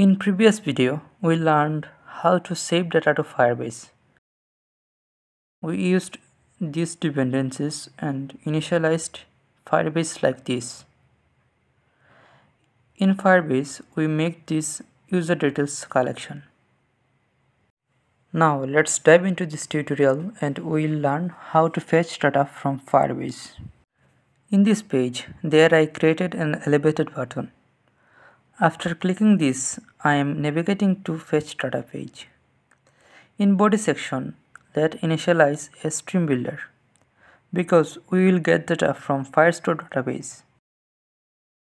In previous video, we learned how to save data to Firebase. We used these dependencies and initialized Firebase like this. In Firebase, we make this user details collection. Now let's dive into this tutorial and we'll learn how to fetch data from Firebase. In this page, there I created an elevated button. After clicking this, I am navigating to fetch data page. In body section, let initialize a stream builder because we will get data from Firestore database.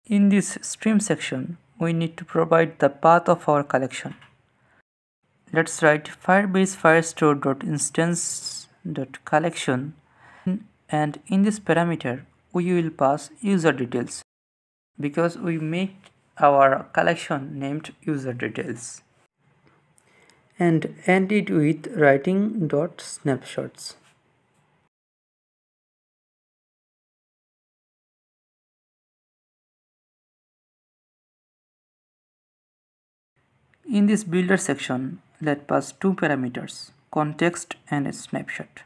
In this stream section, we need to provide the path of our collection. Let's write firebase firestore.instance.collection and in this parameter we will pass user details because we make our collection named user details and end it with writing dot snapshots. In this builder section, let pass two parameters, context and a snapshot.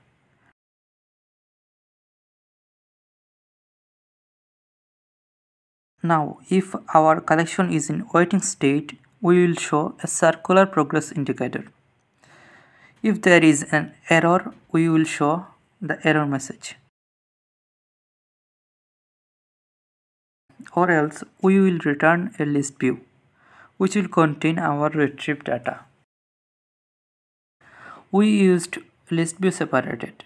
Now, if our collection is in waiting state, we will show a circular progress indicator. If there is an error, we will show the error message. Or else, we will return a list view, which will contain our retrieved data. We used list view separated.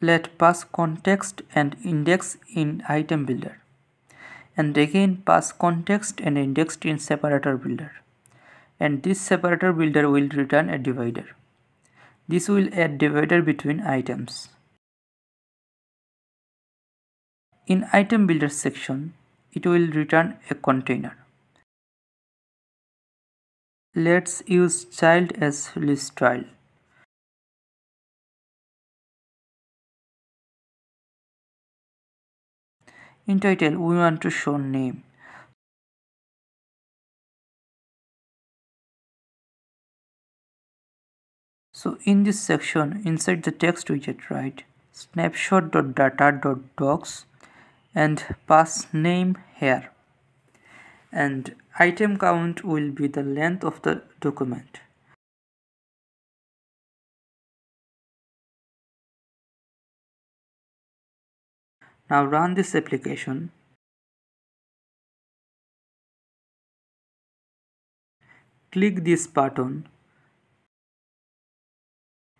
Let pass context and index in item builder and again pass context and indexed in separator builder and this separator builder will return a divider. This will add divider between items. In item builder section, it will return a container. Let's use child as list tile. In title, we want to show name. So in this section, inside the text widget, write snapshot.data.docs and pass name here. And item count will be the length of the document. Now run this application. Click this button.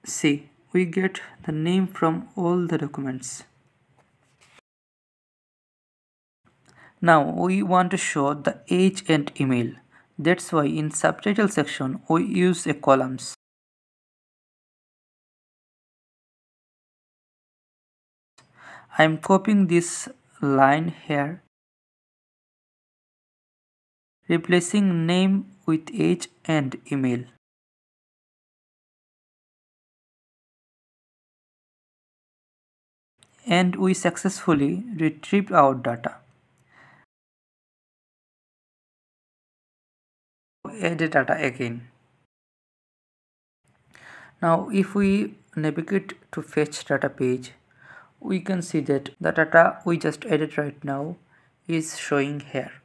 See, we get the name from all the documents. Now we want to show the age and email. That's why in subtitle section we use a columns. I am copying this line here replacing name with age and email. And we successfully retrieved our data. Edit data again. Now if we navigate to fetch data page, we can see that the data we just added right now is showing here